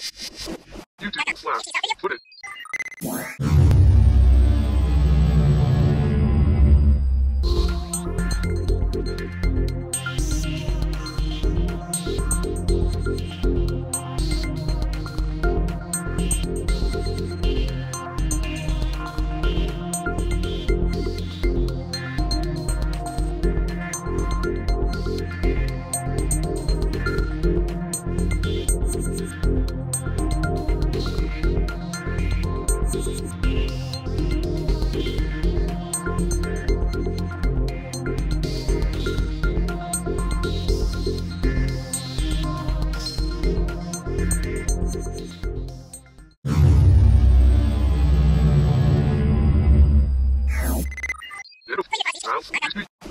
YouTube slash it. Ralph.